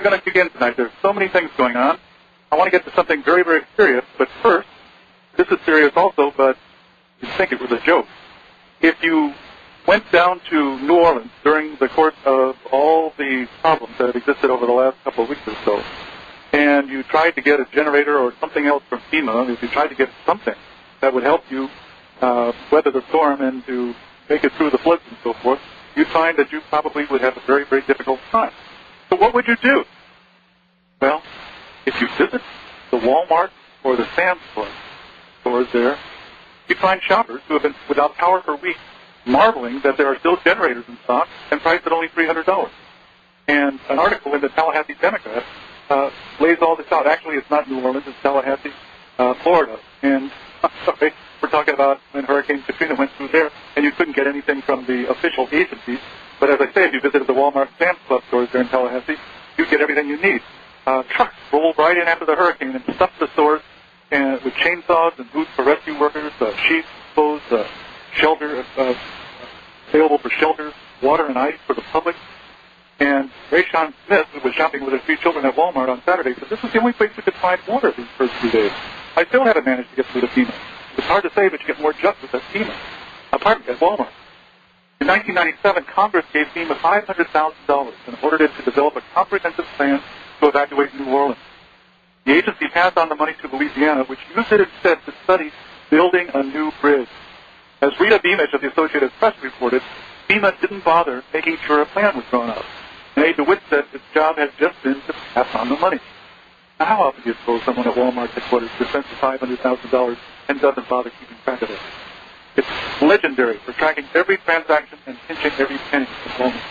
we going to begin tonight? There's so many things going on. I want to get to something very, very serious, but first, this is serious also, but you think it was a joke. If you went down to New Orleans during the course of all the problems that have existed over the last couple of weeks or so, and you tried to get a generator or something else from FEMA, if you tried to get something that would help you uh, weather the storm and to make it through the floods and so forth, you'd find that you probably would have a very, very difficult time. So what would you do? Well, if you visit the Walmart or the Sam's Club stores there, you find shoppers who have been without power for weeks, marveling that there are still generators in stock and priced at only $300. And an article in the Tallahassee Democrat uh, lays all this out. Actually, it's not New Orleans, it's Tallahassee, uh, Florida. And I'm sorry, we're talking about when Hurricane Katrina went through there, and you couldn't get anything from the official agencies. But as I say, if you visited the Walmart Sam's Club stores there in Tallahassee, you get everything you need. Uh, trucks roll right in after the hurricane and stuff the stores and with chainsaws and boots for rescue workers, uh, sheets, clothes, uh, shelter, uh, available for shelter, water and ice for the public. And Ray Sean Smith, who was shopping with his three children at Walmart on Saturday, said this was the only place we could find water these first few days. I still haven't managed to get through the FEMA. It's hard to say, but you get more justice at FEMA. Apart at Walmart. In 1997, Congress gave FEMA $500,000 and ordered it to develop a comprehensive plan to evacuate New Orleans. The agency passed on the money to Louisiana, which used it instead to study building a new bridge. As Rita Beamish of the Associated Press reported, FEMA didn't bother making sure a plan was drawn up. And DeWitt said its job had just been to pass on the money. Now, how often do you suppose someone at Walmart headquarters presents $500,000 and doesn't bother keeping track of it? It's legendary for tracking every transaction and pinching every penny at Walmart.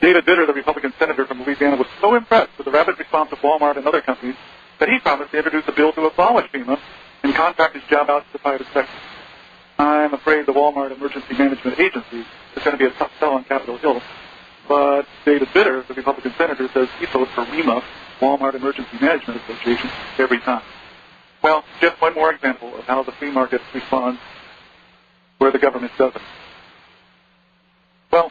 David Vitter, the Republican senator from Louisiana, was so impressed with the rapid response of Walmart and other companies that he promised to introduce a bill to abolish FEMA and contract his job out to the private sector. I'm afraid the Walmart Emergency Management Agency is going to be a tough sell on Capitol Hill, but David Vitter, the Republican senator, says he votes for WEMA, Walmart Emergency Management Association, every time. Well, just one more example of how the free market responds where the government doesn't. Well,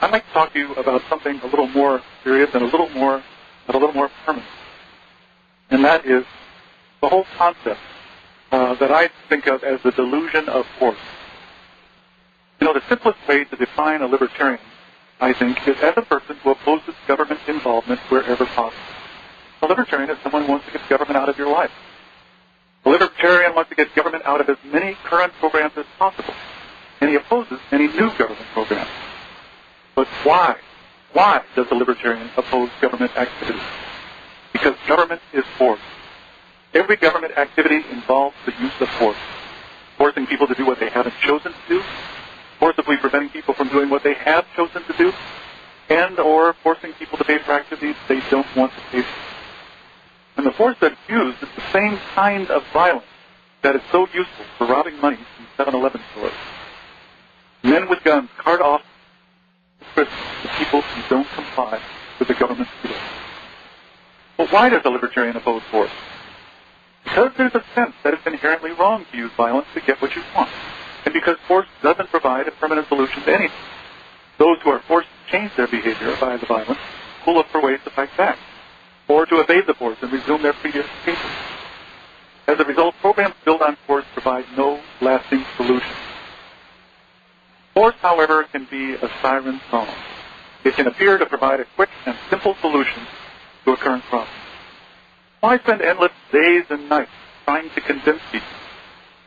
I'd like to talk to you about something a little more serious and a little more, and a little more permanent. And that is the whole concept uh, that I think of as the delusion of force. You know, the simplest way to define a libertarian, I think, is as a person who opposes government involvement wherever possible. A libertarian is someone who wants to get government out of your life. A libertarian wants to get government out of as many current programs as possible, and he opposes any new government programs. But why? Why does the libertarian oppose government activity? Because government is force. Every government activity involves the use of force. Forcing people to do what they haven't chosen to do, forcibly preventing people from doing what they have chosen to do, and or forcing people to pay for activities they don't want to pay for. And the force that's used is the same kind of violence that is so useful for robbing money from 7-Eleven stores. Men with guns cart off the people who don't comply with the government's rules. But why does the libertarian oppose force? Because there's a sense that it's inherently wrong to use violence to get what you want. And because force doesn't provide a permanent solution to anything. Those who are forced to change their behavior by the violence will look for ways to fight back, or to evade the force and resume their previous behavior. As a result, programs built on force provide no lasting solution. Force, however, can be a siren song. It can appear to provide a quick and simple solution to a current problem. Why spend endless days and nights trying to convince people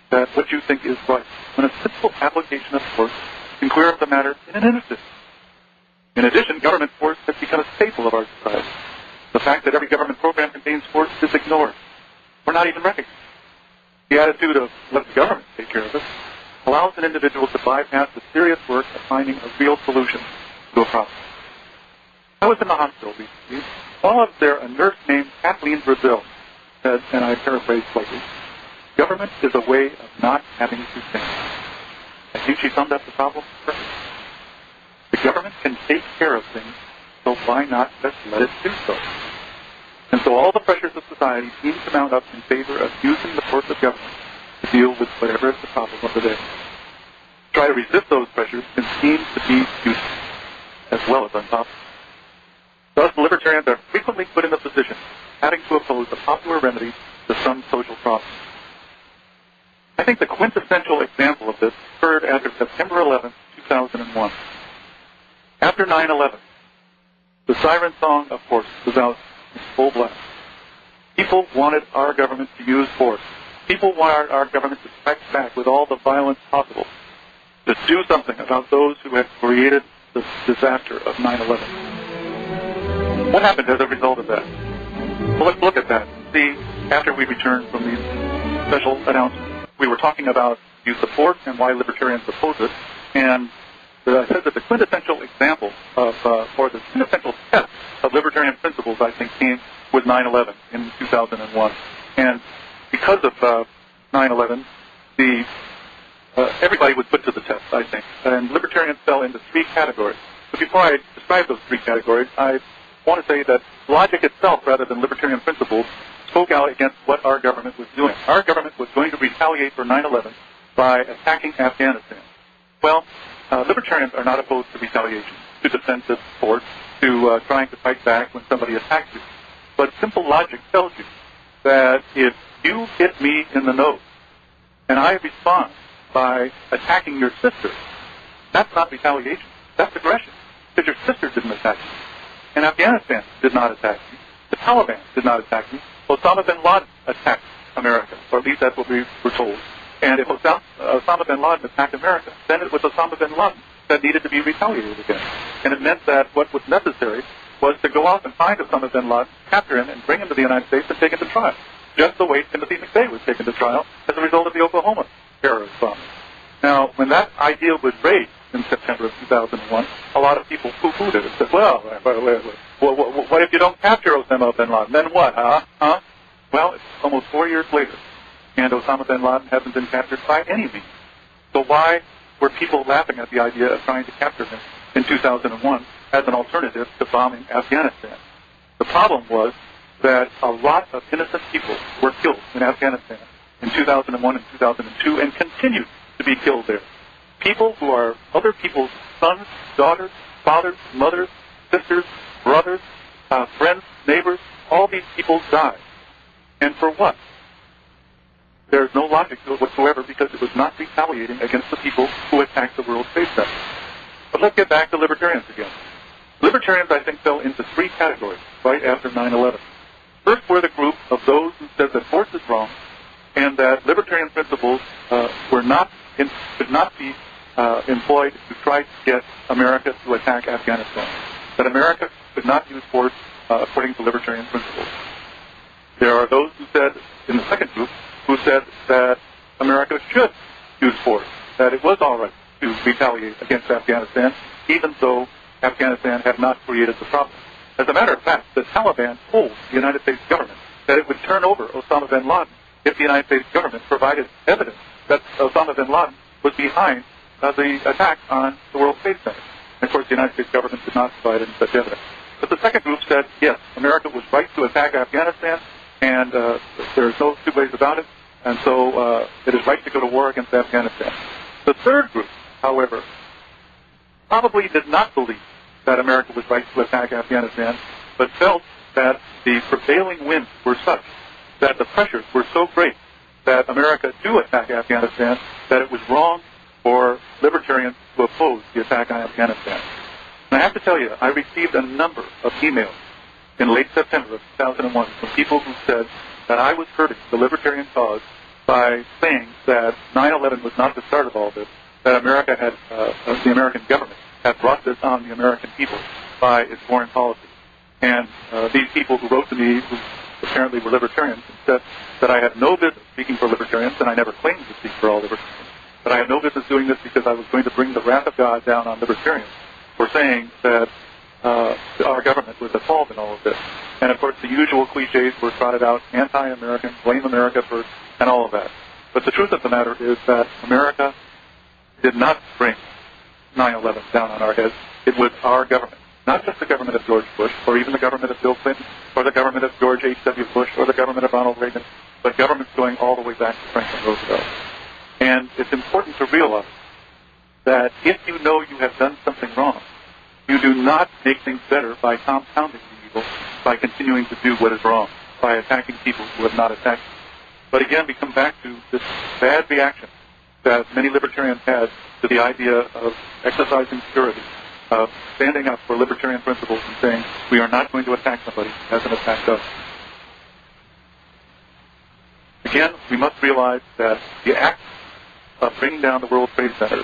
that what you think is right when a simple application of force can clear up the matter in an instant? In addition, government force has become a staple of our society. The fact that every government program contains force is ignored, or not even recognized. The attitude of let the government take care of it allows an individual to bypass the serious work of finding a real solution to a problem. I was in the hospital recently. While I was there, a nurse named Kathleen Brazil said, and I paraphrase slightly, government is a way of not having to think. I think she summed up the problem perfectly. The government can take care of things, so why not just let it do so? And so all the pressures of society seem to mount up in favor of using the force of government to deal with whatever is the problem of the day. Try to resist those pressures and seem to be useless as well as unpopular. Thus, libertarians are frequently put in the position having to oppose the popular remedy to some social problem. I think the quintessential example of this occurred after September 11, 2001. After 9-11, the siren song, of course, was out full blast. People wanted our government to use force. People wanted our government to strike back with all the violence possible, to do something about those who had created the disaster of 9-11. What happened as a result of that? Well, let's look at that. See, after we returned from these special announcements, we were talking about use of force and why libertarians oppose it, and I said that the quintessential example of, uh, or the quintessential test of libertarian principles, I think, came with 9/11 in 2001, and because of uh, 9/11, the uh, everybody was put to the test, I think, and libertarians fell into three categories. But before I describe those three categories, I want to say that logic itself, rather than libertarian principles, spoke out against what our government was doing. Our government was going to retaliate for 9/11 by attacking Afghanistan. Well, uh, libertarians are not opposed to retaliation, to defensive force, to uh, trying to fight back when somebody attacks you. But simple logic tells you that if you hit me in the nose and I respond by attacking your sister, that's not retaliation. That's aggression. Because your sister didn't attack you. And Afghanistan did not attack you. The Taliban did not attack you. Osama bin Laden attacked America, or at least that's what we were told. And if Osama, Osama bin Laden attacked America, then it was Osama bin Laden that needed to be retaliated against. And it meant that what was necessary was to go out and find Osama bin Laden, capture him, and bring him to the United States and take him to trial. Just the way Timothy McVeigh was taken to trial as a result of the Oklahoma terrorist bombing. Now, when that idea was raised in September of 2001, a lot of people poo-pooed it and said, well, wait, wait, wait, what, what if you don't capture Osama bin Laden? Then what, huh? Huh? Well, it's almost four years later, and Osama bin Laden hasn't been captured by any means. So why were people laughing at the idea of trying to capture him in 2001 as an alternative to bombing Afghanistan? The problem was that a lot of innocent people were killed in Afghanistan in 2001 and 2002 and continue to be killed there. People who are other people's sons, daughters, fathers, mothers, sisters, brothers, uh, friends, neighbors, all these people died. And for what? There's no logic to it whatsoever because it was not retaliating against the people who attacked the World Trade Center. But let's get back to libertarians again. Libertarians, I think, fell into three categories right after 9-11. First were the group of those who said that force is wrong and that libertarian principles uh, were not in, could not be uh, employed to try to get America to attack Afghanistan. That America could not use force uh, according to libertarian principles. There are those who said, in the second group, who said that America should use force, that it was all right to retaliate against Afghanistan, even though Afghanistan had not created the problem. As a matter of fact, the Taliban told the United States government that it would turn over Osama bin Laden if the United States government provided evidence that Osama bin Laden was behind uh, the attack on the World Trade Center. And of course, the United States government did not provide any such evidence. But the second group said, yes, America was right to attack Afghanistan, and uh, there's no two ways about it, and so uh, it is right to go to war against Afghanistan. The third group, however, probably did not believe that America was right to attack Afghanistan, but felt that the prevailing winds were such that the pressures were so great that America do attack Afghanistan that it was wrong for libertarians to oppose the attack on Afghanistan. And I have to tell you, I received a number of emails in late September of 2001 from people who said that I was hurting the libertarian cause by saying that 9/11 was not the start of all this, that America had, uh, the American government had brought this on the American people by its foreign policy. And uh, these people who wrote to me, who apparently were libertarians, said that I had no business speaking for libertarians, and I never claimed to speak for all libertarians. But I had no business doing this because I was going to bring the wrath of God down on libertarians for saying that uh, our government was fault in all of this. And of course, the usual cliches were trotted out: anti-American, blame America for, and all of that. But the truth of the matter is that America did not bring 9/11 down on our heads. It was our government, not just the government of George Bush, or even the government of Bill Clinton, or the government of George H.W. Bush, or the government of Ronald Reagan, but governments going all the way back to Franklin Roosevelt. And it's important to realize that if you know you have done something wrong, you do not make things better by compounding the evil, by continuing to do what is wrong, by attacking people who have not attacked you. But again, we come back to this bad reaction that many libertarians had to the idea of exercising purity, of standing up for libertarian principles and saying, we are not going to attack somebody who hasn't attacked us. Again, we must realize that the act of bringing down the World Trade Center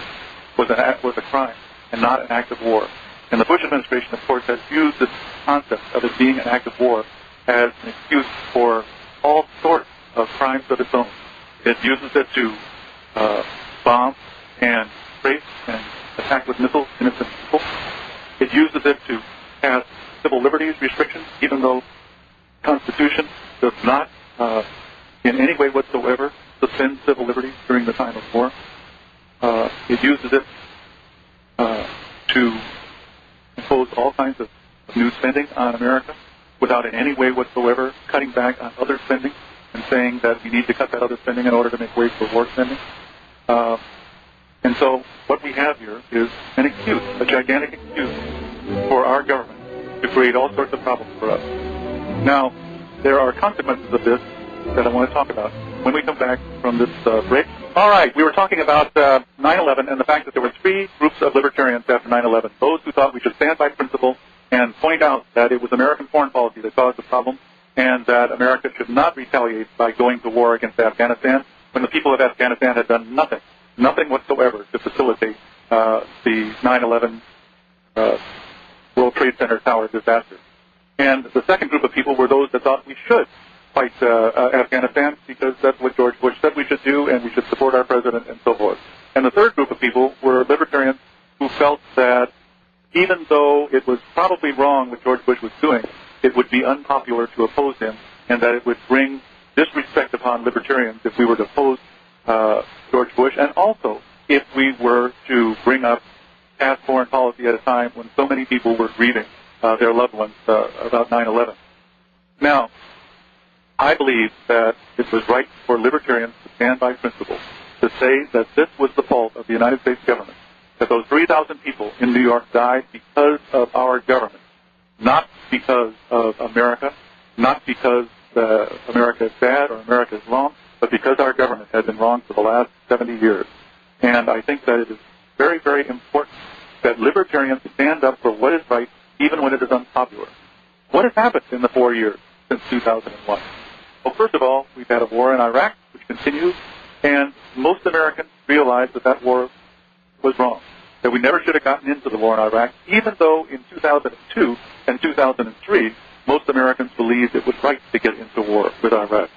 was, an act, was a crime and not an act of war. And the Bush administration, of course, has used this concept of it being an act of war as an excuse for all sorts of crimes of its own. It uses it to uh, bomb and rape and attack with missiles innocent people. It uses it to pass civil liberties restrictions, even though the Constitution does not uh, in any way whatsoever suspend civil liberties during the time of war. Uh, it uses it uh, to impose all kinds of new spending on America without in any way whatsoever cutting back on other spending and saying that we need to cut that other spending in order to make way for war spending. Uh, and so what we have here is an excuse, a gigantic excuse for our government to create all sorts of problems for us. Now, there are consequences of this that I want to talk about when we come back from this uh, break. All right, we were talking about uh, 9/11 and the fact that there were three groups of libertarians after 9/11. Those who thought we should stand by principle and point out that it was American foreign policy that caused the problem, and that America should not retaliate by going to war against Afghanistan when the people of Afghanistan had done nothing, nothing whatsoever to facilitate uh, the 9/11 uh, World Trade Center tower disaster. And the second group of people were those that thought we should fight uh, uh, Afghanistan because that's what George Bush said we should do, and we should support our president and so forth. And the third group of people were libertarians who felt that even though it was probably wrong what George Bush was doing, it would be unpopular to oppose him, and that it would bring disrespect upon libertarians if we were to oppose uh, George Bush, and also if we were to bring up past foreign policy at a time when so many people were grieving uh, their loved ones uh, about 9/11. Now, I believe that it was right for libertarians to stand by principle, to say that this was the fault of the United States government, that those 3,000 people in New York died because of our government, not because of America, not because uh, America is bad or America is wrong, but because our government has been wrong for the last 70 years. And I think that it is very, very important that libertarians stand up for what is right, even when it is unpopular. What has happened in the four years since 2001? Well, first of all, we've had a war in Iraq, which continues, and most Americans realize that that war was wrong, that we never should have gotten into the war in Iraq, even though in 2002 and 2003, most Americans believed it was right to get into war with Iraq.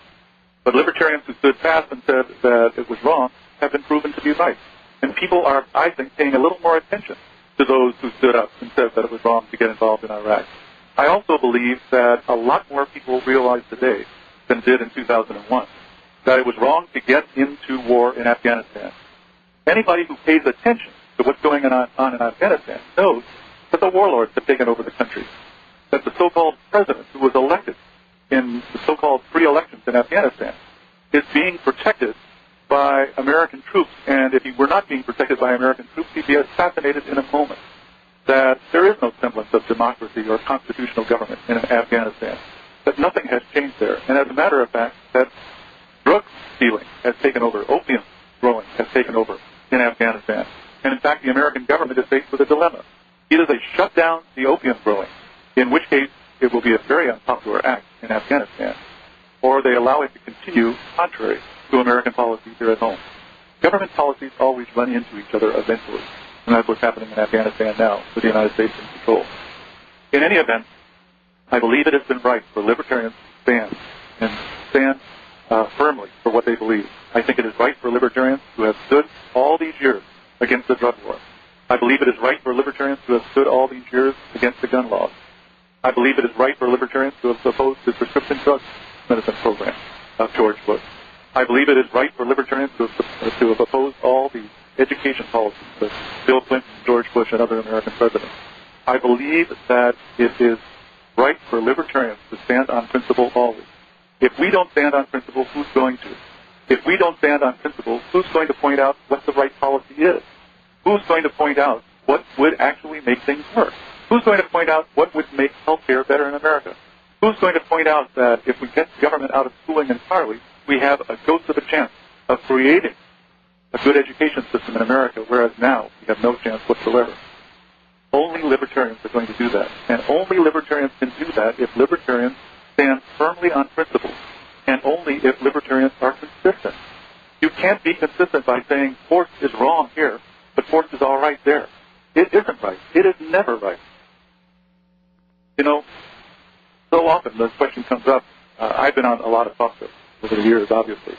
But libertarians who stood fast and said that it was wrong have been proven to be right. And people are, I think, paying a little more attention to those who stood up and said that it was wrong to get involved in Iraq. I also believe that a lot more people realize today than did in 2001. That it was wrong to get into war in Afghanistan. Anybody who pays attention to what's going on, on in Afghanistan knows that the warlords have taken over the country. That the so-called president who was elected in the so-called free elections in Afghanistan is being protected by American troops. And if he were not being protected by American troops, he'd be assassinated in a moment. That there is no semblance of democracy or constitutional government in Afghanistan that nothing has changed there. And as a matter of fact, that drug dealing has taken over, opium growing has taken over in Afghanistan. And in fact, the American government is faced with a dilemma. Either they shut down the opium growing, in which case it will be a very unpopular act in Afghanistan, or they allow it to continue contrary to American policies here at home. Government policies always run into each other eventually, and that's what's happening in Afghanistan now with the United States in control. In any event, I believe it has been right for libertarians to stand and stand uh, firmly for what they believe. I think it is right for libertarians who have stood all these years against the drug war. I believe it is right for libertarians to have stood all these years against the gun laws. I believe it is right for libertarians to have opposed the prescription drug medicine program of George Bush. I believe it is right for libertarians to have, to have opposed all the education policies of Bill Clinton, George Bush, and other American presidents. I believe that it is right for libertarians to stand on principle always. If we don't stand on principle, who's going to? If we don't stand on principle, who's going to point out what the right policy is? Who's going to point out what would actually make things work? Who's going to point out what would make health care better in America? Who's going to point out that if we get government out of schooling entirely, we have a ghost of a chance of creating a good education system in America, whereas now we have no chance whatsoever. Only libertarians are going to do that. And only libertarians can do that if libertarians stand firmly on principles. And only if libertarians are consistent. You can't be consistent by saying force is wrong here, but force is all right there. It isn't right. It is never right. You know, so often the question comes up. Uh, I've been on a lot of talk shows over the years, obviously.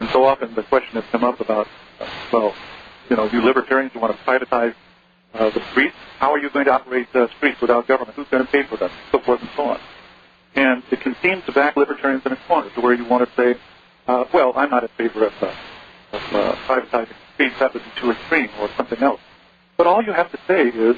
And so often the question has come up about, uh, well, you know, you libertarians, you want to privatize uh, the streets. How are you going to operate the streets without government? Who's going to pay for them? So forth and so on. And it can seem to back libertarians in a corner to where you want to say, uh, well, I'm not in favor of, uh, of uh, privatizing streets. That would be too extreme or something else. But all you have to say is,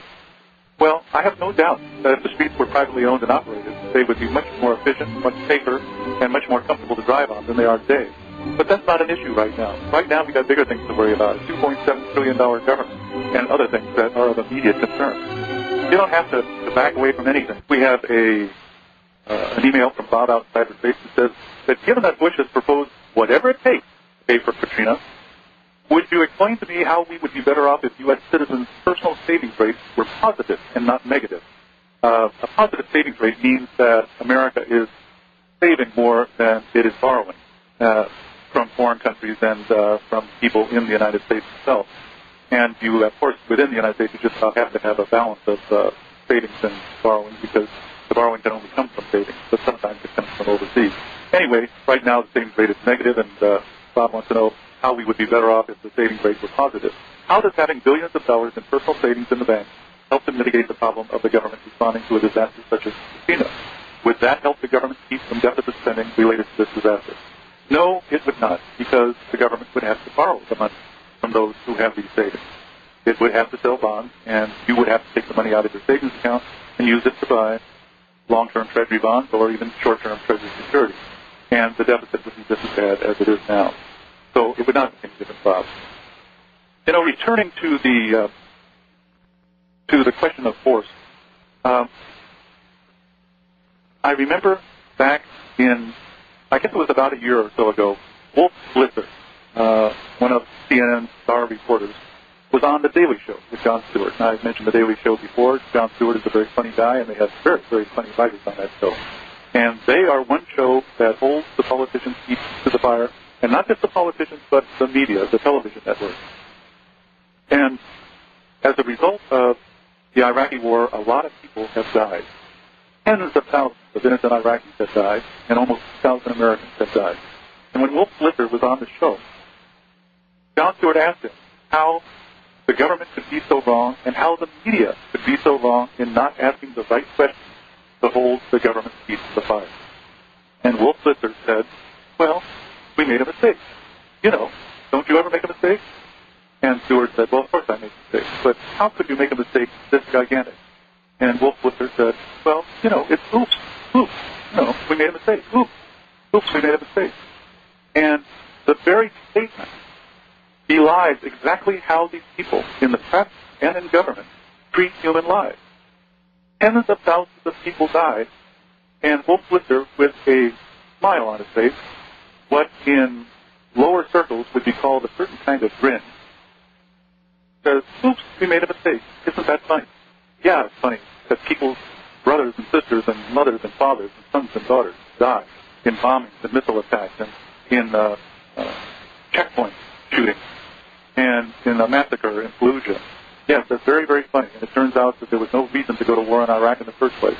well, I have no doubt that if the streets were privately owned and operated, they would be much more efficient, much safer, and much more comfortable to drive on than they are today. But that's not an issue right now. Right now, we've got bigger things to worry about: a 2.7 trillion dollar government and other things that are of immediate concern. You don't have to, to back away from anything. We have a uh, an email from Bob out cyberspace that says that given that Bush has proposed whatever it takes to pay for Katrina, would you explain to me how we would be better off if U.S. citizens' personal savings rates were positive and not negative? Uh, a positive savings rate means that America is saving more than it is borrowing uh, from foreign countries and uh, from people in the United States itself. And you, of course, within the United States, you just have to have a balance of uh, savings and borrowing because the borrowing can only come from savings, but sometimes it comes from overseas. Anyway, right now the savings rate is negative, and uh, Bob wants to know how we would be better off if the savings rate were positive. How does having billions of dollars in personal savings in the bank help to mitigate the problem of the government responding to a disaster such as Katrina? Would that help the government keep some deficit spending related to this disaster? No, it would not, because the government would have to borrow the money from those who have these savings. It would have to sell bonds, and you would have to take the money out of your savings account and use it to buy long-term Treasury bonds or even short-term Treasury securities. And the deficit would be just as bad as it is now. So it would not be any different, Bob. You know, returning to the uh, to the question of force, um, I remember back in, I guess it was about a year or so ago, Wolf Blitzer, uh, one of CNN's star reporters, was on The Daily Show with Jon Stewart. Now, I've mentioned The Daily Show before. Jon Stewart is a very funny guy, and they have very, very funny writers on that show. And they are one show that holds the politicians' feet to the fire, and not just the politicians, but the media, the television networks. And as a result of the Iraqi war, a lot of people have died. Tens of thousands of innocent Iraqis have died, and almost a thousand Americans have died. And when Wolf Blitzer was on the show, Jon Stewart asked him how the government could be so wrong and how the media could be so wrong in not asking the right questions to hold the government's feet to the fire. And Wolf Blitzer said, well, we made a mistake. You know, don't you ever make a mistake? And Stewart said, well, of course I make mistakes, but how could you make a mistake this gigantic? And Wolf Blitzer said, well, you know, it's oops, oops. No, we made a mistake. Oops, oops, we made a mistake. And the very statement belies exactly how these people in the press and in government treat human lives. Tens of thousands of people died, and Wolf Blitzer, with a smile on his face, what in lower circles would be called a certain kind of grin, says, oops, we made a mistake. Isn't that funny? Yeah, it's funny that people's brothers and sisters and mothers and fathers and sons and daughters die in bombings and missile attacks and in uh, uh, checkpoint shootings and in a massacre in Fallujah. Yes, that's very, very funny. And it turns out that there was no reason to go to war in Iraq in the first place.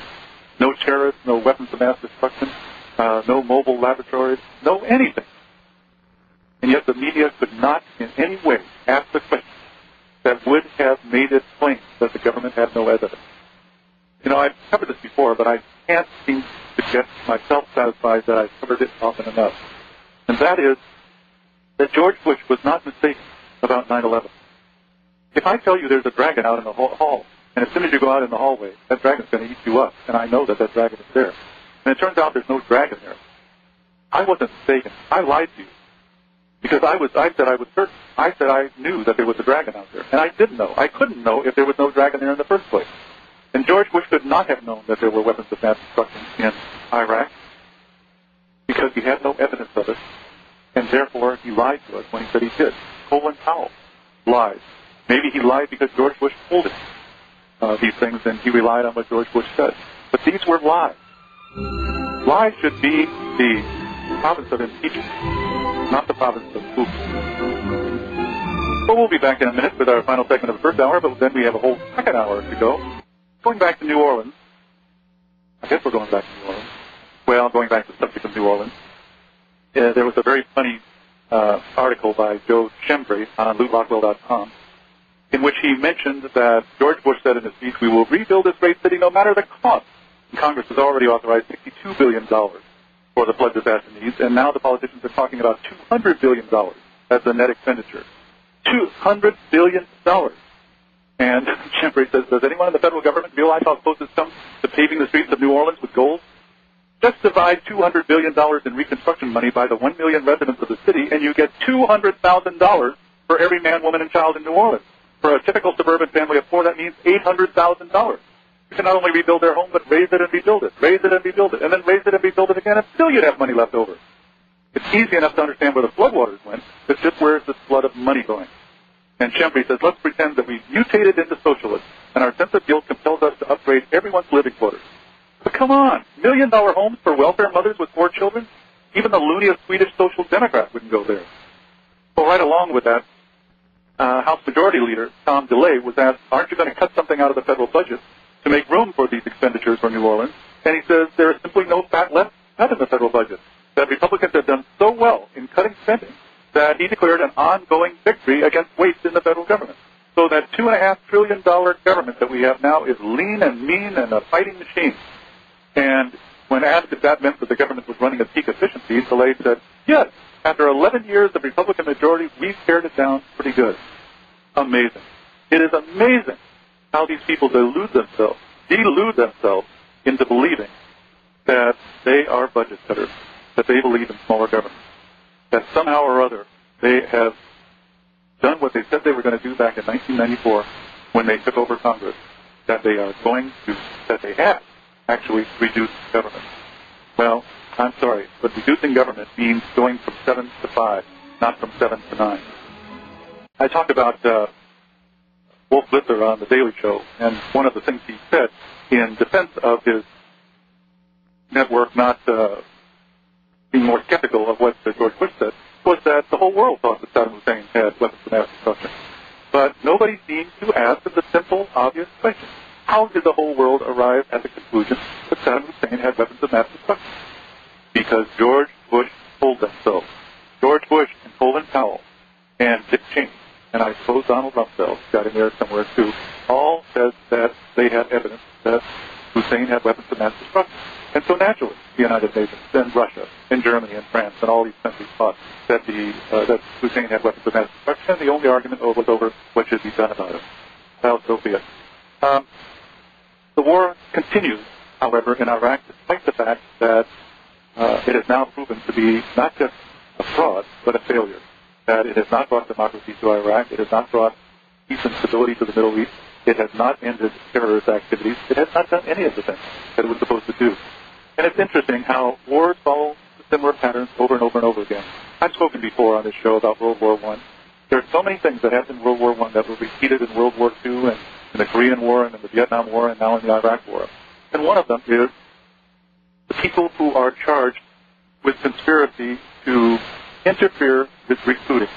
No terrorists, no weapons of mass destruction, uh, no mobile laboratories, no anything. And yet the media could not in any way ask the question that would have made it plain that the government had no evidence. You know, I've covered this before, but I can't seem to get myself satisfied that I've covered it often enough. And that is that George Bush was not mistaken about 9-11. If I tell you there's a dragon out in the hall, and as soon as you go out in the hallway, that dragon's going to eat you up, and I know that that dragon is there, and it turns out there's no dragon there, I wasn't mistaken. I lied to you. Because I was, I said I was certain. I said I knew that there was a dragon out there. And I didn't know. I couldn't know if there was no dragon there in the first place. And George Bush could not have known that there were weapons of mass destruction in Iraq because he had no evidence of it, and therefore he lied to us when he said he did. Colin Powell lied. Maybe he lied because George Bush told him uh, these things and he relied on what George Bush said. But these were lies. Lies should be the province of impeachment, not the province of proof. Well, we'll be back in a minute with our final segment of the first hour, but then we have a whole second hour to go. Going back to New Orleans, I guess we're going back to New Orleans. Well, going back to the subject of New Orleans, uh, there was a very funny uh, article by Joe Schembri on lewrockwell.com in which he mentioned that George Bush said in his speech, we will rebuild this great city no matter the cost. Congress has already authorized $62 billion for the flood disaster needs, and now the politicians are talking about $200 billion as the net expenditure. $200 billion. And Schembri says, does anyone in the federal government realize how close this comes to paving the streets of New Orleans with gold? Just divide $200 billion in reconstruction money by the 1 million residents of the city, and you get $200,000 for every man, woman, and child in New Orleans. For a typical suburban family of four, that means $800,000. Can not only rebuild their home, but raise it and rebuild it, raise it and rebuild it, and then raise it and rebuild it again, and still you'd have money left over. It's easy enough to understand where the floodwaters went. It's just where's this flood of money going? And Schembri says, let's pretend that we've mutated into socialists, and our sense of guilt compels us to upgrade everyone's living quarters. But come on, million dollar homes for welfare mothers with four children? Even the looniest Swedish social democrat wouldn't go there. Well, right along with that, uh, House Majority Leader Tom DeLay was asked, aren't you going to cut something out of the federal budget to make room for these expenditures for New Orleans? And he says there is simply no fat left cut in the federal budget. That Republicans have done so well in cutting spending that he declared an ongoing victory against waste in the federal government. So that two and a half trillion dollar government that we have now is lean and mean and a fighting machine. And when asked if that meant that the government was running at peak efficiency, DeLay said, yes, after 11 years of Republican majority, we've pared it down pretty good. Amazing. It is amazing how these people delude themselves, delude themselves into believing that they are budget cutters, that they believe in smaller government, that somehow or other they have done what they said they were going to do back in 1994 when they took over Congress, that they are going to, that they have actually reduced government. Well, I'm sorry, but reducing government means going from seven to five, not from seven to nine. I talked about uh, Wolf Blitzer on the Daily Show, and one of the things he said in defense of his network not uh, being more skeptical of what uh, George Bush said was that the whole world thought that Saddam Hussein had weapons of mass destruction. But nobody seemed to ask the simple, obvious question. How did the whole world arrive at the conclusion that Saddam Hussein had weapons of mass destruction? Because George Bush told them so. George Bush and Colin Powell and Dick Cheney, and I suppose Donald Rumsfeld got in there somewhere too, all said that they had evidence that Hussein had weapons of mass destruction. And so naturally, the United Nations, then Russia, and Germany, and France, and all these countries thought that the uh, that Hussein had weapons of mass destruction, and the only argument was over what should be done about it. Well, so. Um, the war continues, however, in Iraq, despite the fact that uh, it has now proven to be not just a fraud, but a failure. That it has not brought democracy to Iraq. It has not brought peace and stability to the Middle East. It has not ended terrorist activities. It has not done any of the things that it was supposed to do. And it's interesting how wars follow similar patterns over and over and over again. I've spoken before on this show about World War One. There are so many things that happened in World War One that were repeated in World War Two and in the Korean War and in the Vietnam War and now in the Iraq War. And one of them is the people who are charged with conspiracy to interfere with recruiting.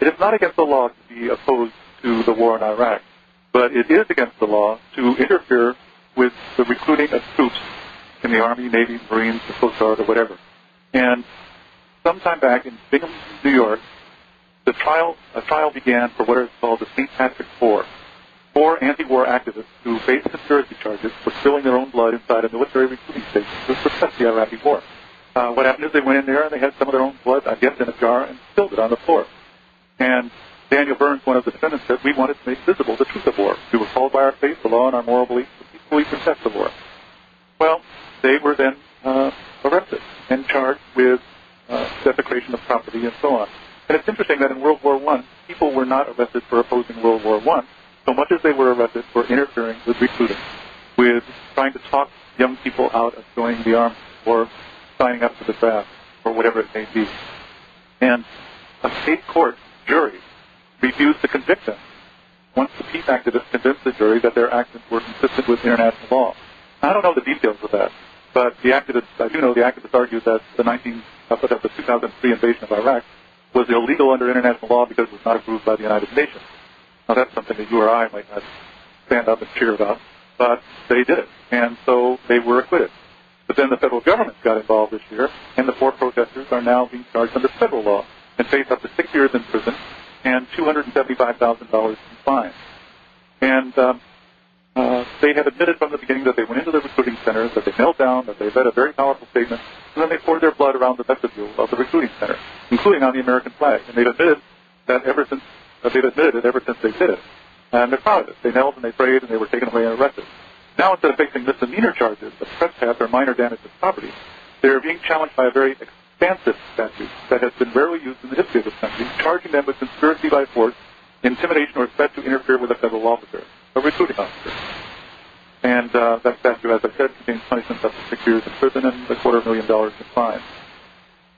It is not against the law to be opposed to the war in Iraq, but it is against the law to interfere with the recruiting of troops in the Army, Navy, Marines, the Coast Guard, or whatever. And sometime back in Binghamton, New York, the trial, a trial began for what is called the St. Patrick Four. Four anti-war activists who faced conspiracy charges for spilling their own blood inside a military recruiting station to suppress the Iraqi war. Uh, what happened is they went in there and they had some of their own blood, I guess, in a jar and spilled it on the floor. And Daniel Burns, one of the defendants, said, we wanted to make visible the truth of war. We were called by our faith, the law, and our moral beliefs to peacefully protect the war. Well, they were then uh, arrested and charged with uh, desecration of property and so on. And it's interesting that in World War I, people were not arrested for opposing World War I so much as they were arrested for interfering with recruiting, with trying to talk young people out of joining the army, for the draft or whatever it may be. And a state court jury refused to convict them once the peace activists convinced the jury that their actions were consistent with international law. I don't know the details of that, but the activists, I do know the activists argued that the 19, uh, the 2003 invasion of Iraq was illegal under international law because it was not approved by the United Nations. Now that's something that you or I might not stand up and cheer about, but they did it, and so they were acquitted. But then the federal government got involved this year, and the four protesters are now being charged under federal law and face up to six years in prison and $275,000 in fines. And um, uh, they have admitted from the beginning that they went into the recruiting centers, that they knelt down, that they read a very powerful statement, and then they poured their blood around the vestibule of the recruiting center, including on the American flag. And they've admitted that ever since uh, they've admitted it ever since they did it. And they're proud of it. They knelt and they prayed and they were taken away and arrested. Now instead of facing misdemeanor charges of trespass or minor damage to property, they're being challenged by a very expansive statute that has been rarely used in the history of this country, charging them with conspiracy by force, intimidation, or threat to interfere with a federal officer, a recruiting officer. And uh, that statute, as I said, contains punishments up to six years in prison and a quarter million dollars in fines.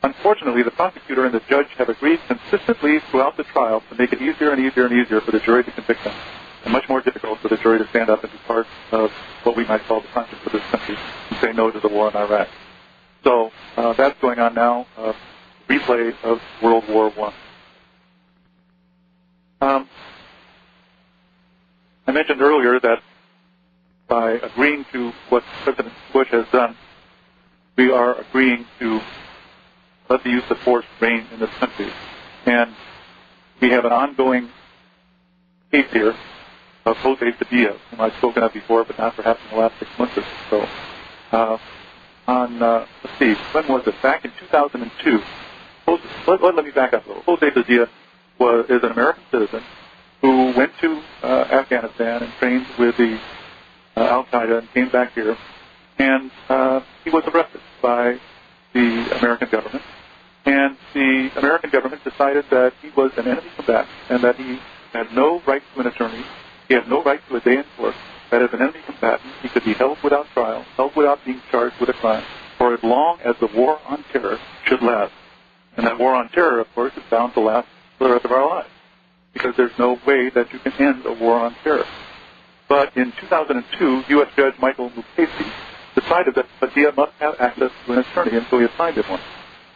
Unfortunately, the prosecutor and the judge have agreed consistently throughout the trial to make it easier and easier and easier for the jury to convict them, and much more difficult for the jury to stand up and be part of what we might call the conscience of this country and say no to the war in Iraq. So uh, that's going on now. Uh, replay of World War One. Um, I mentioned earlier that by agreeing to what President Bush has done, we are agreeing to let the use of force reign in this country. And we have an ongoing case here of Jose Padilla, whom I've spoken of before, but not perhaps in the last six months or so. Uh, on, uh, let's see, when was it? Back in 2002. Jose, let, let, let me back up a little. Jose Padilla was, is an American citizen who went to uh, Afghanistan and trained with the uh, Al Qaeda and came back here, and uh, he was arrested by the American government. And the American government decided that he was an enemy combatant and that he had no right to an attorney. He had no right to a day in court. That as an enemy combatant, he could be held without trial, held without being charged with a crime, for as long as the war on terror should last. And that war on terror, of course, is bound to last for the rest of our lives. Because there's no way that you can end a war on terror. But in 2002, U.S. Judge Michael Mukasey decided that Padilla must have access to an attorney, and so he assigned him one.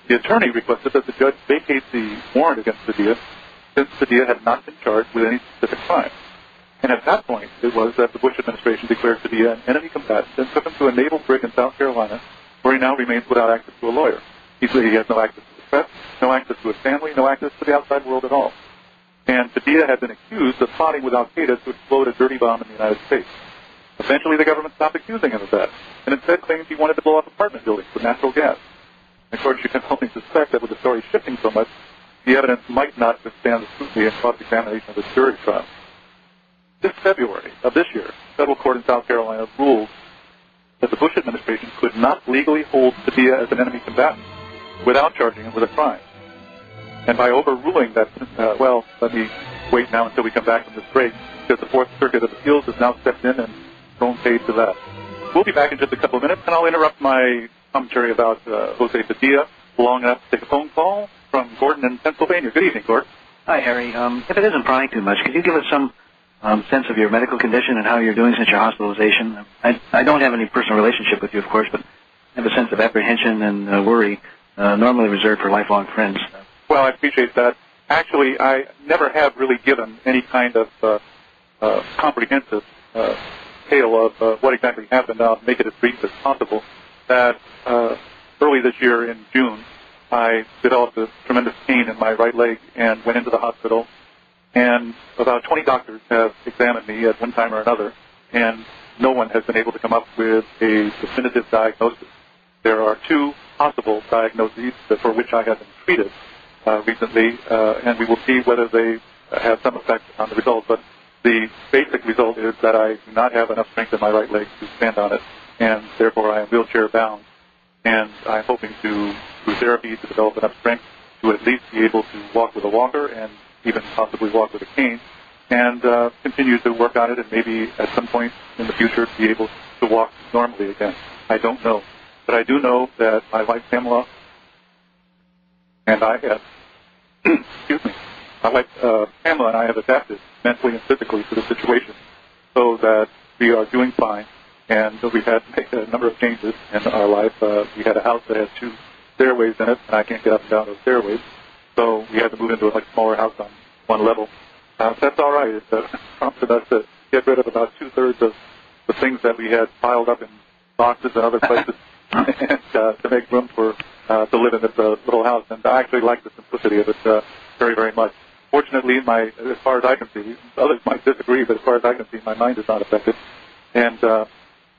The attorney requested that the judge vacate the warrant against Padilla since Padilla had not been charged with any specific crime. And at that point, it was that the Bush administration declared Padilla an enemy combatant and took him to a naval brig in South Carolina, where he now remains without access to a lawyer. He said he has no access to the press, no access to his family, no access to the outside world at all. And Padilla had been accused of plotting with Al Qaeda to explode a dirty bomb in the United States. Eventually, the government stopped accusing him of that, and instead claimed he wanted to blow up apartment buildings with natural gas. Of course, you can only suspect that with the story shifting so much, the evidence might not withstand the scrutiny and cross-examination of the jury trial. This February of this year, federal court in South Carolina ruled that the Bush administration could not legally hold Padilla as an enemy combatant without charging him with a crime. And by overruling that, uh, well, let me wait now until we come back from this break, because the Fourth Circuit of Appeals has now stepped in and thrown shade to that. We'll be back in just a couple of minutes, and I'll interrupt my commentary about uh, Jose Padilla long enough to take a phone call from Gordon in Pennsylvania. Good evening, Gordon. Hi, Harry. Um, if it isn't prying too much, could you give us some um, sense of your medical condition and how you're doing since your hospitalization? I, I don't have any personal relationship with you, of course, but I have a sense of apprehension and uh, worry uh, normally reserved for lifelong friends. Well, I appreciate that. Actually, I never have really given any kind of uh, uh, comprehensive uh, tale of uh, what exactly happened. I'll make it as brief as possible. That uh, early this year in June, I developed a tremendous pain in my right leg and went into the hospital. And about 20 doctors have examined me at one time or another, and no one has been able to come up with a definitive diagnosis. There are two possible diagnoses for which I have been treated uh, recently, uh, and we will see whether they have some effect on the result. But the basic result is that I do not have enough strength in my right leg to stand on it, and therefore I am wheelchair bound. And I'm hoping to, through therapy, to develop enough strength to at least be able to walk with a walker and even possibly walk with a cane, and uh, continue to work on it, and maybe at some point in the future be able to walk normally again. I don't know. but I do know that my wife Pamela and I have, excuse me, my wife uh, Pamela and I have adapted mentally and physically to the situation so that we are doing fine. And we've had to make a number of changes in our life. Uh, we had a house that had two stairways in it, and I can't get up and down those stairways. So we had to move into a much smaller house on one level. Uh, that's all right. It uh, prompted us to get rid of about two thirds of the things that we had piled up in boxes and other places, and uh, to make room for uh, to live in this uh, little house. And I actually like the simplicity of it uh, very, very much. Fortunately, my as far as I can see, others might disagree, but as far as I can see, my mind is not affected, and uh,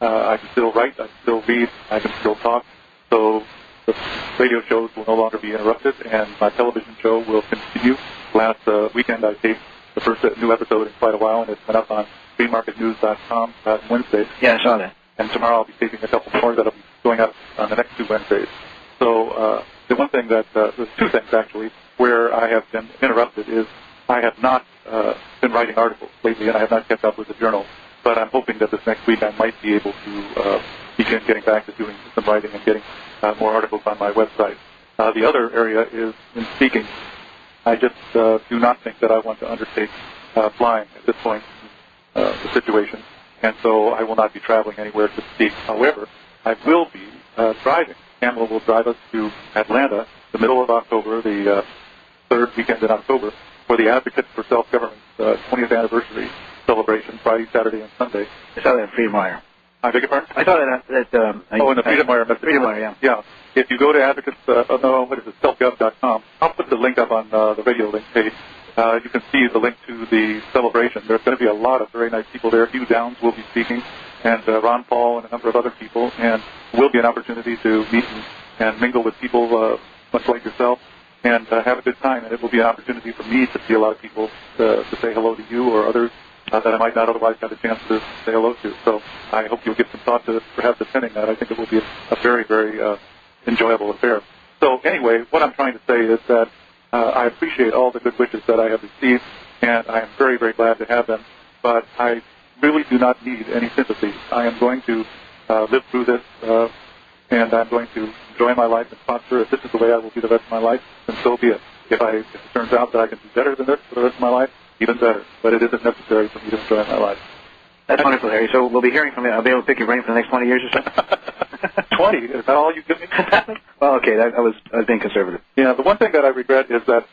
uh, I can still write, I can still read, I can still talk. So the radio shows will no longer be interrupted, and my television show will continue. Last uh, weekend, I taped the first new episode in quite a while, and it went up on freemarketnews.com on Wednesday. Yeah, I saw that. And tomorrow I'll be taping a couple more that'll be going up on the next two Wednesdays. So uh, the one thing that uh, there's two things actually where I have been interrupted is I have not uh, been writing articles lately, and I have not kept up with the journal. But I'm hoping that this next week I might be able to uh, begin getting back to doing some writing and getting uh, more articles on my website. Uh, the other area is in speaking. I just uh, do not think that I want to undertake uh, flying at this point in uh, the situation, and so I will not be traveling anywhere to speak. However, I will be uh, driving. Pamela will drive us to Atlanta, the middle of October, the uh, third weekend in October, for the Advocates for Self-Government uh, 20th anniversary celebration, Friday, Saturday, and Sunday. I saw I beg your pardon? I saw that. that um, Oh, in the Freedom Wire message. Freedom Wire, yeah. Yeah. If you go to advocates, uh, oh, no, what is it, selfgov.com, I'll put the link up on uh, the radio link page. Uh, you can see the link to the celebration. There's going to be a lot of very nice people there. Hugh Downs will be speaking, and uh, Ron Paul and a number of other people, and will be an opportunity to meet and, and mingle with people uh, much like yourself and uh, have a good time. And it will be an opportunity for me to see a lot of people to, to say hello to you or others uh, that I might not otherwise have a chance to say hello to. So I hope you'll give some thought to perhaps attending that. I think it will be a, a very, very uh, enjoyable affair. So anyway, what I'm trying to say is that uh, I appreciate all the good wishes that I have received, and I am very, very glad to have them. But I really do not need any sympathy. I am going to uh, live through this, uh, and I'm going to enjoy my life and prosper. If this is the way I will be the rest of my life, then so be it. If, I, if it turns out that I can do better than this for the rest of my life, even better. But it isn't necessary for me to enjoy my life. That's wonderful, Harry. So we'll be hearing from you. I'll be able to pick your brain for the next 20 years or so? 20? Is that all you give me? well, okay. That, I, was, I was being conservative. Yeah, the one thing that I regret is that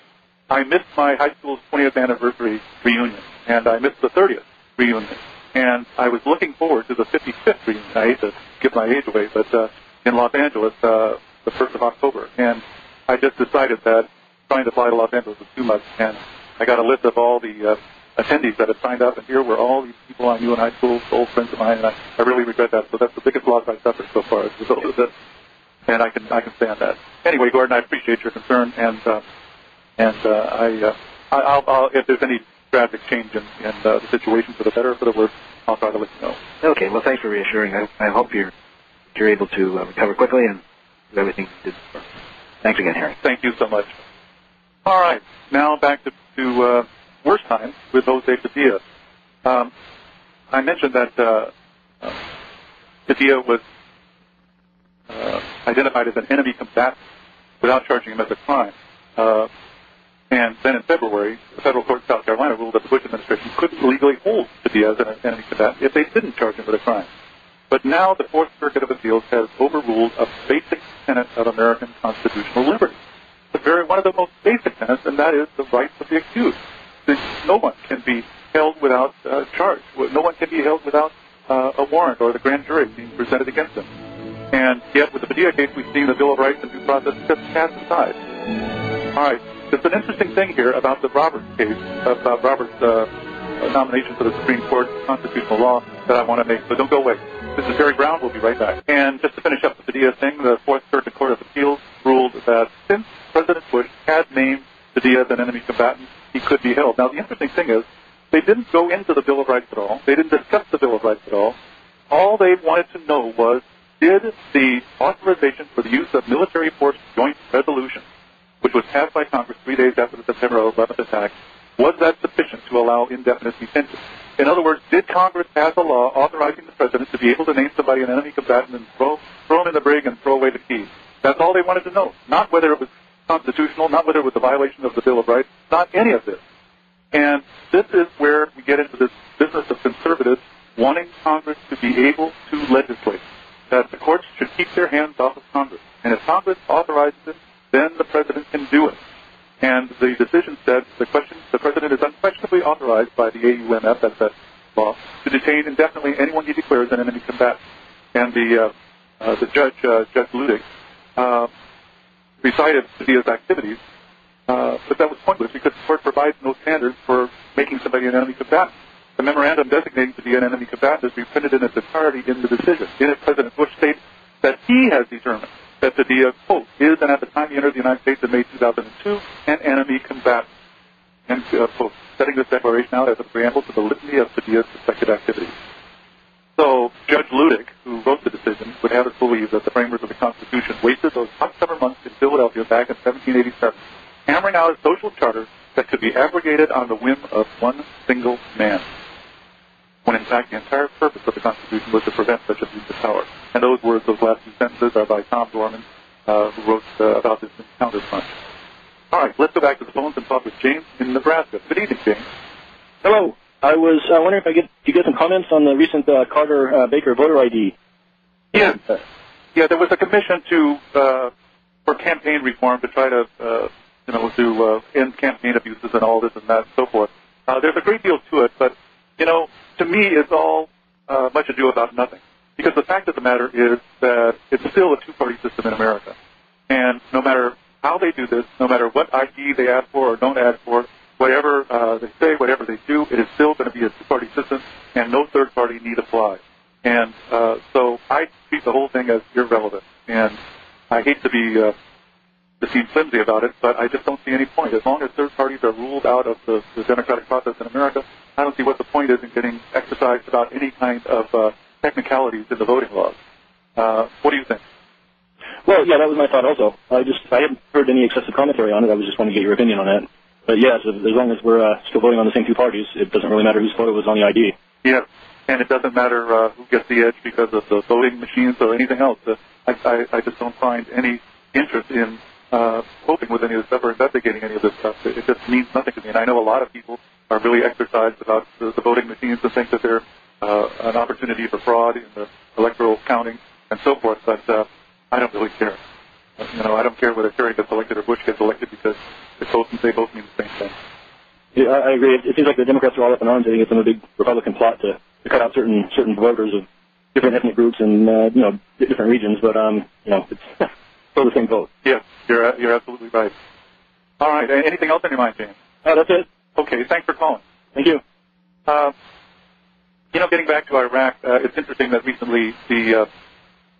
I missed my high school's 20th anniversary reunion, and I missed the 30th reunion. And I was looking forward to the 55th reunion. I hate to give my age away, but uh, in Los Angeles, uh, the 1st of October. And I just decided that trying to fly to Los Angeles was too much, and I got a list of all the uh, attendees that had signed up, and here were all these people I knew in high school, old friends of mine, and I, I really regret that. So that's the biggest loss I've suffered so far as a result of this, and I can I can stand that. Anyway, Gordon, I appreciate your concern, and uh, and uh, I, uh, I I'll, I'll if there's any drastic change in, in uh, the situation for the better or for the worse, I'll try to let you know. Okay. Well, thanks for reassuring. I, I hope you're you're able to uh, recover quickly and do everything you did. Thanks again, Harry. Thank you so much. All right, now back to, to uh, worse times with Jose Padilla. Um, I mentioned that uh, uh, Padilla was uh, identified as an enemy combatant without charging him as a crime. Uh, and then in February, the federal court in South Carolina ruled that the Bush administration couldn't legally hold Padilla as an enemy combatant if they didn't charge him with a crime. But now the Fourth Circuit of Appeals has overruled a basic tenet of American constitutional liberty. The very one of the most basic tenets, and that is the rights of the accused. No one can be held without uh, charge. No one can be held without uh, a warrant or the grand jury being presented against them. And yet, with the Padilla case, we've seen the Bill of Rights and due process just cast aside. All right. There's an interesting thing here about the Roberts case, about Roberts' uh, nomination for the Supreme Court constitutional law that I want to make. So don't go away. This is Harry Browne. We'll be right back. And just to finish up the Padilla thing, the Fourth Circuit Court of Appeals ruled that since President Bush had named Padilla as an enemy combatant, he could be held. Now, the interesting thing is, they didn't go into the Bill of Rights at all. They didn't discuss the Bill of Rights at all. All they wanted to know was, did the authorization for the use of military force joint resolution, which was passed by Congress three days after the September 11th attack, was that sufficient to allow indefinite detention? In other words, did Congress pass a law authorizing the president to be able to name somebody an enemy combatant and throw, throw him in the brig and throw away the keys? That's all they wanted to know. Not whether it was constitutional, not whether it was a violation of the Bill of Rights, not any of this. And this is where we get into this business of conservatives wanting Congress to be able to legislate. That the courts should keep their hands off of Congress. And if Congress authorizes it, then the president can do it. And the decision said the question the president is unquestionably authorized by the AUMF, that's that law, to detain indefinitely anyone he declares an enemy combatant. And the uh, uh, the judge, uh, Judge Luttig, uh, recited Padilla's activities, uh, but that was pointless because the court provides no standards for making somebody an enemy combatant. The memorandum designating to be an enemy combatant is reprinted in its entirety in the decision. In it, President Bush states that he has determined that Padilla, quote, is, and at the time he entered the United States in May 2002, an enemy combatant, end uh, quote, setting this declaration out as a preamble to the litany of Padilla's suspected activities. So Judge Luttig, who wrote the decision, would have us believe that the framers of the Constitution wasted those hot summer months in Philadelphia back in 1787, hammering out a social charter that could be abrogated on the whim of one single man when in fact the entire purpose of the Constitution was to prevent such abuse of power. And those words, those last two sentences, are by Tom Dorman, uh, who wrote uh, about this in Counterpunch. All right, let's go back to the phones and talk with James in Nebraska. Good evening, James. Hello. I was uh, wondering if I get you get some comments on the recent uh, Carter uh, Baker voter ID. Yeah, yeah. There was a commission to uh, for campaign reform to try to uh, you know to uh, end campaign abuses and all this and that and so forth. Uh, there's a great deal to it, but you know, to me, it's all uh, much ado about nothing. Because the fact of the matter is that it's still a two-party system in America. And no matter how they do this, no matter what ID they ask for or don't ask for, whatever uh, they say, whatever they do, it is still going to be a two-party system, and no third party need apply. And uh, so I treat the whole thing as irrelevant. And I hate to be uh, to seem flimsy about it, but I just don't see any point. As long as third parties are ruled out of the, the democratic process in America, I don't see what the point is in getting exercised about any kind of uh, technicalities in the voting laws. Uh, what do you think? Well, yeah, that was my thought also. I just I haven't heard any excessive commentary on it. I was just wanting to get your opinion on that. But yes, as long as we're uh, still voting on the same two parties, it doesn't really matter whose photo was on the ID. Yeah, and it doesn't matter uh, who gets the edge because of the voting machines or anything else. Uh, I, I, I just don't find any interest in uh, coping with any of this stuff or investigating any of this stuff. It, it just means nothing to me. And I know a lot of people are really exercised about the, the voting machines and think that they're uh, an opportunity for fraud in the electoral counting and so forth. But uh, I don't really care. You know, I don't care whether Kerry gets elected or Bush gets elected because both they both mean the same thing. Yeah, I I agree. It, seems like the Democrats are all up in arms. I think it's in a big Republican plot to, to cut out certain certain voters of different ethnic groups and uh, you know different regions. But um, you know, it's still the same vote. Yes, you're you're absolutely right. All right. Anything else on your mind, James? Oh, that's it. Okay. Thanks for calling. Thank you. Uh, you know, getting back to Iraq, uh, it's interesting that recently the, uh,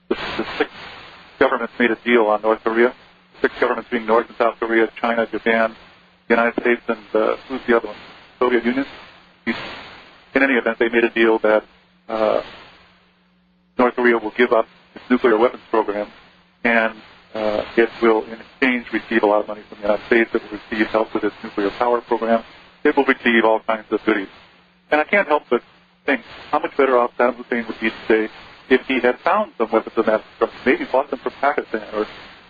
the the six governments made a deal on North Korea. Six governments being North and South Korea, China, Japan, the United States, and uh, who's the other one? Soviet Union. In any event, they made a deal that uh, North Korea will give up its nuclear weapons program, and uh, it will, in exchange, receive a lot of money from the United States. It will receive help with its nuclear power program. It will receive all kinds of goodies. And I can't help but think how much better off Saddam Hussein would be today if he had found some weapons of mass destruction, maybe bought them from Pakistan or,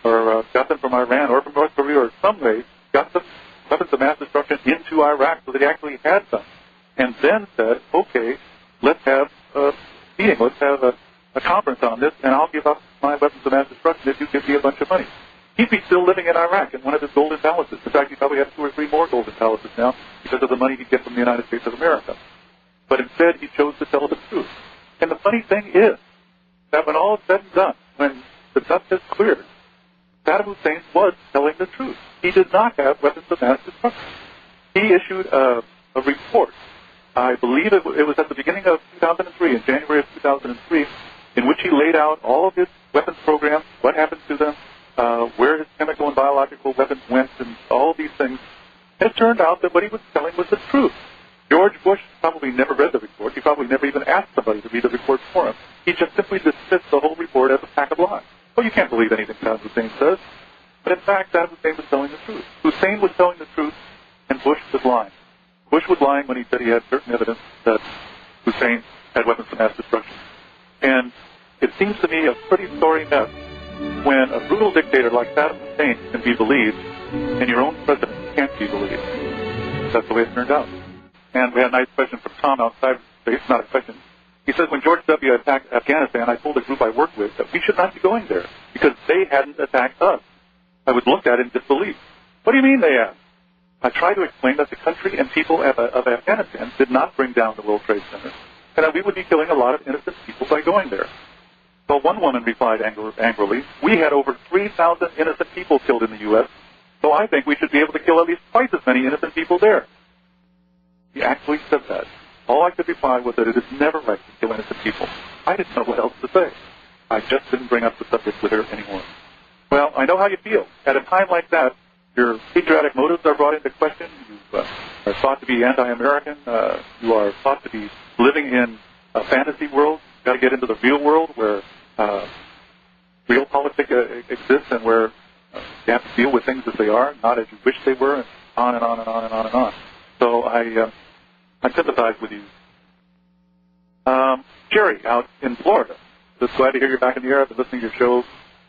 or uh, got them from Iran or from North Korea or some way got some weapons of mass destruction into Iraq so that he actually had some. And then said, okay, let's have a meeting, let's have a, a conference on this, and I'll give up my weapons of mass destruction if you give me a bunch of money. He'd be still living in Iraq in one of his golden palaces. In fact, he probably has two or three more golden palaces now because of the money he'd get from the United States of America. But instead, he chose to tell the truth. And the funny thing is that when all is said and done, when the dust has cleared, Saddam Hussein was telling the truth. He did not have weapons of mass destruction. He issued a, a report, I believe it, it was at the beginning of 2003, in January of 2003, in which he laid out all of his weapons programs, what happened to them, uh, where his chemical and biological weapons went, and all these things. It turned out that what he was telling was the truth. George Bush probably never read the report. He probably never even asked somebody to read the report for him. He just simply dismissed the whole report as a pack of lies. Well, you can't believe anything Saddam Hussein says. But in fact, Saddam Hussein was telling the truth. Hussein was telling the truth, and Bush was lying. Bush was lying when he said he had certain evidence that Hussein had weapons of mass destruction. And it seems to me a pretty sorry mess when a brutal dictator like Saddam Hussein can be believed and your own president can't be believed. That's the way it turned out. And we had a nice question from Tom outside. It's not a question. He says, when George W. attacked Afghanistan, I told a group I worked with that we should not be going there because they hadn't attacked us. I was looked at in disbelief. What do you mean they asked? I tried to explain that the country and people of, Afghanistan did not bring down the World Trade Center, and that we would be killing a lot of innocent people by going there. Well, one woman replied angrily, we had over 3,000 innocent people killed in the U.S., so I think we should be able to kill at least twice as many innocent people there. He actually said that. All I could reply was that it is never right to kill innocent people. I didn't know what else to say. I just didn't bring up the subject with her anymore. Well, I know how you feel. At a time like that, your patriotic motives are brought into question. You uh, are thought to be anti-American. Uh, you are thought to be living in a fantasy world. You've got to get into the real world where uh, real politics uh, exists and where uh, you have to deal with things as they are, not as you wish they were, and on and on and on and on and on. So I, uh, I sympathize with you. Um, Jerry, out in Florida, just glad to hear you're back in the air. I've been listening to your show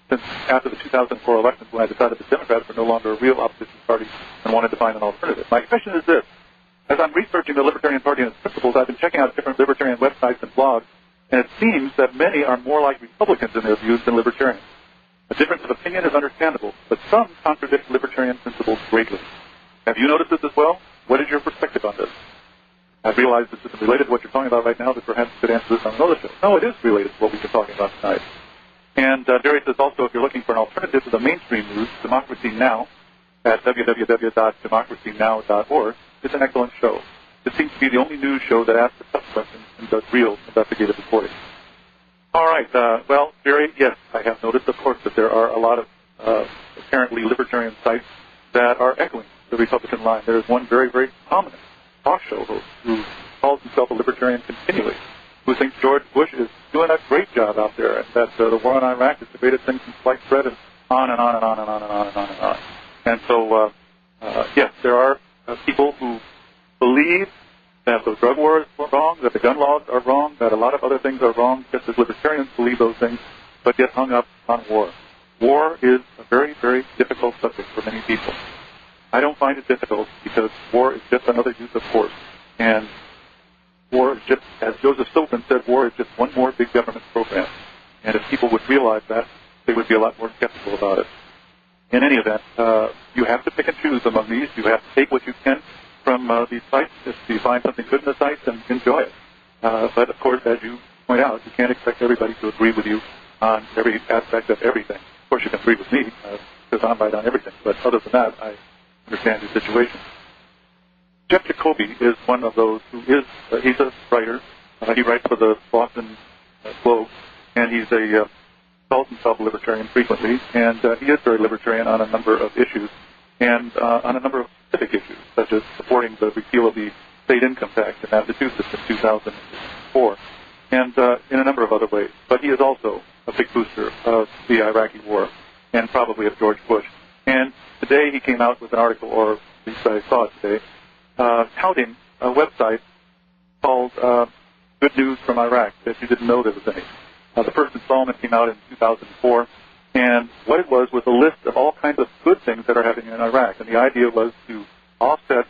since after the 2004 elections when I decided the Democrats were no longer a real opposition party and wanted to find an alternative. My question is this. As I'm researching the Libertarian Party and its principles, I've been checking out different libertarian websites and blogs, and it seems that many are more like Republicans in their views than libertarians. A difference of opinion is understandable, but some contradict libertarian principles greatly. Have you noticed this as well? What is your perspective on this? I realize this isn't related to what you're talking about right now, but perhaps you could answer this on another show. No, it is related to what we've been talking about tonight. And uh, Jerry says also, if you're looking for an alternative to the mainstream news, Democracy Now! at www.democracynow.org is an excellent show. It seems to be the only news show that asks the tough questions and does real investigative reporting. All right. Uh, well, Jerry, yes, I have noticed, of course, that there are a lot of uh, apparently libertarian sites that are echoing the Republican line. There is one very, very prominent talk show host who calls himself a libertarian continually who thinks George Bush is doing a great job out there, and that uh, the war in Iraq is the greatest thing since sliced bread, and on and on and on and on and on and on and on. And so, uh, uh, yes, there are uh, people who believe that the drug war is wrong, that the gun laws are wrong, that a lot of other things are wrong, just as libertarians believe those things, but get hung up on war. War is a very, very difficult subject for many people. I don't find it difficult because war is just another use of force. And war is just, as Joseph Sobran said, war is just one more big government program. And if people would realize that, they would be a lot more skeptical about it. In any event, uh, you have to pick and choose among these. You have to take what you can from uh, these sites. If you find something good in the sites, then enjoy it. Uh, but of course, as you point out, you can't expect everybody to agree with you on every aspect of everything. Of course, you can agree with me because I'm right on everything. But other than that, I understand your situation. Jeff Jacoby is one of those who is, uh, he's a writer. Uh, he writes for the Boston uh, Globe, and he's a uh, calls himself a libertarian frequently, and uh, he is very libertarian on a number of issues, and uh, on a number of specific issues, such as supporting the repeal of the state income tax in Massachusetts in 2004, and uh, in a number of other ways. But he is also a big booster of the Iraqi war, and probably of George Bush. Today he came out with an article, or at least I saw it today, uh, touting a website called uh, Good News from Iraq that you didn't know there was any. Uh, the first installment came out in 2004, and what it was was a list of all kinds of good things that are happening in Iraq. And the idea was to offset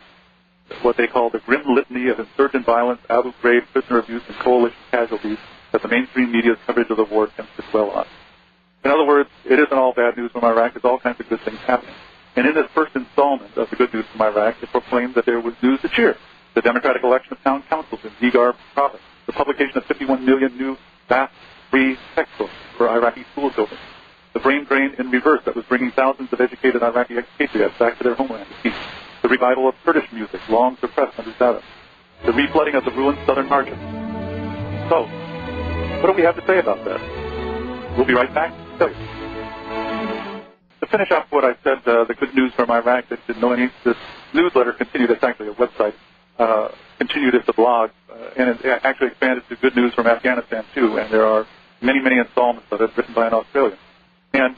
what they call the grim litany of insurgent violence, Abu Ghraib, prisoner abuse, and coalition casualties that the mainstream media's coverage of the war tends to dwell on. In other words, it isn't all bad news from Iraq. There's all kinds of good things happening. And in this first installment of the Good News from Iraq, it proclaimed that there was news to cheer. The democratic election of town councils in Zigar province, the publication of 51 million new Baath-free textbooks for Iraqi school children, the brain drain in reverse that was bringing thousands of educated Iraqi expatriates back to their homeland the revival of Kurdish music, long suppressed under Saddam, the reflooding of the ruined southern margin. So, what do we have to say about that? We'll be right back. Tell you finish up what I said, uh, the good news from Iraq that didn't know any, this newsletter continued. It's actually a website. Uh, continued as a blog, uh, and it actually expanded to good news from Afghanistan too. And there are many, many installments of it written by an Australian. And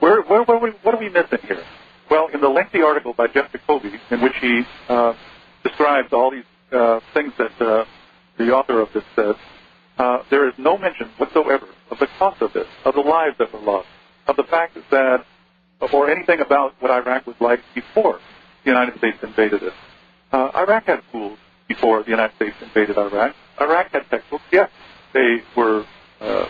where, where, where, what are we missing here? Well, in the lengthy article by Jeff Jacoby, in which he uh, describes all these uh, things that uh, the author of this says, uh, there is no mention whatsoever of the cost of this, of the lives that were lost, of the fact that, or anything about what Iraq was like before the United States invaded it. Uh, Iraq had schools before the United States invaded Iraq. Iraq had textbooks, yes, they were uh,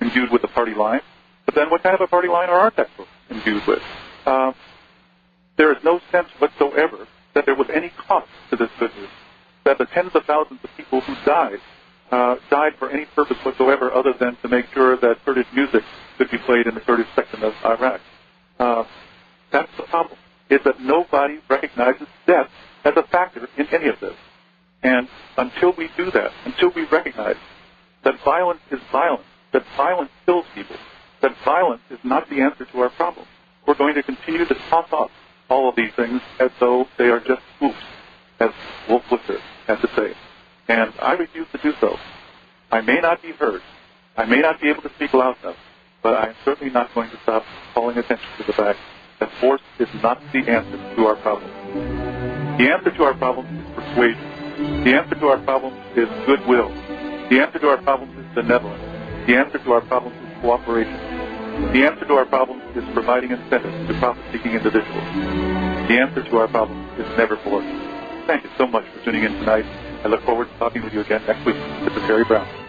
imbued with the party line, but then what kind of a party line are our textbooks imbued with? Uh, there is no sense whatsoever that there was any cost to this news, that the tens of thousands of people who died uh, died for any purpose whatsoever other than to make sure that Kurdish music could be played in the Kurdish section of Iraq. Uh, that's the problem, is that nobody recognizes death as a factor in any of this. And until we do that, until we recognize that violence is violence, that violence kills people, that violence is not the answer to our problem, we're going to continue to toss off all of these things as though they are just oops, as Wolf Blitzer has to say. And I refuse to do so. I may not be heard. I may not be able to speak loud enough, but I am certainly not going to stop calling attention to the fact that force is not the answer to our problem. The answer to our problem is persuasion. The answer to our problem is goodwill. The answer to our problem is benevolence. The answer to our problem is cooperation. The answer to our problem is providing incentives to profit-seeking individuals. The answer to our problem is never force. Thank you so much for tuning in tonight. I look forward to talking with you again next week. This is Harry Browne.